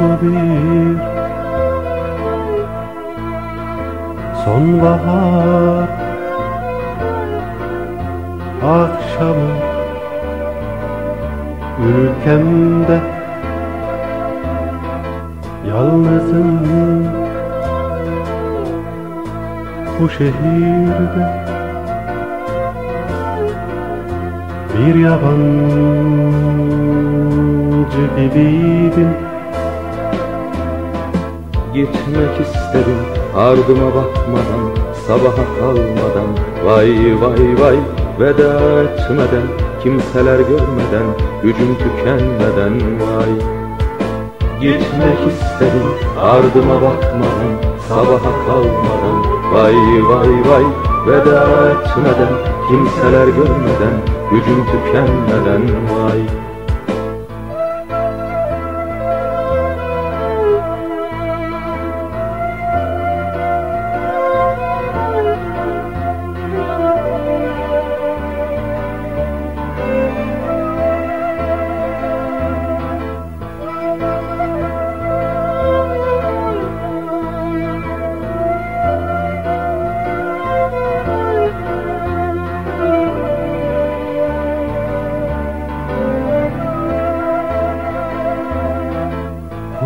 bir sonbahar akşamı ülkemde yalnızım. Bu şehirde bir yabancı gibiydim Gitmek istedim ardıma bakmadan Sabaha kalmadan vay vay vay Veda etmeden kimseler görmeden Gücüm tükenmeden vay. Gitmek istedim ardıma bakmadan Sabaha kalmadan vay vay vay Veda etmeden kimseler görmeden Gücüm tükenmeden vay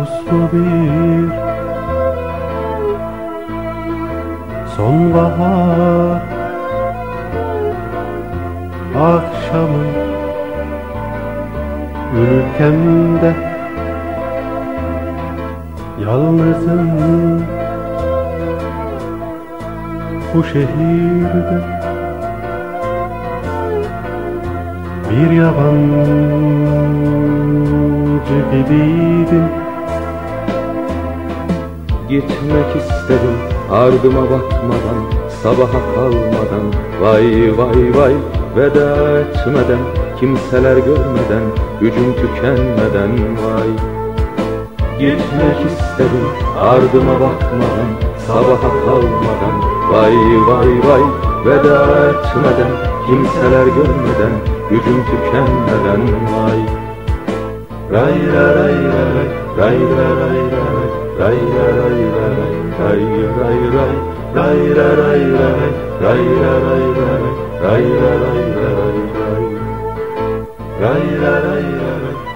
puslu bir sonbahar akşamı ülkemde yalnızım. Bu şehirde bir yabancı gibiydim Gitmek istedim. Ardıma bakmadan Sabaha kalmadan vay vay vay Veda etmeden kimseler görmeden Gücüm tükenmeden vay. Gitmek istedim ardıma bakmadan Sabaha kalmadan vay vay vay Veda etmeden kimseler görmeden Gücüm tükenmeden vay. Ray ray ray ray ray ray ray ray Rai, rai, rai,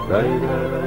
rai, rai, rai.